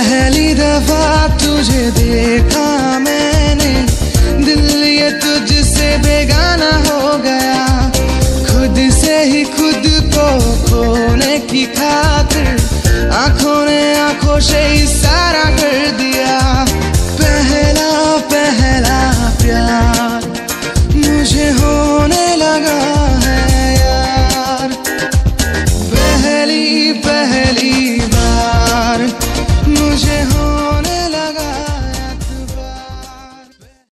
पहली दफ़ा तुझे देखा मैंने। दिल ये तुझसे बेगाना हो गया। खुद से ही खुद को खोने की खातिर आँखों ने आँखों से इशारा कर दिया। पहला पहला प्यार मुझे हो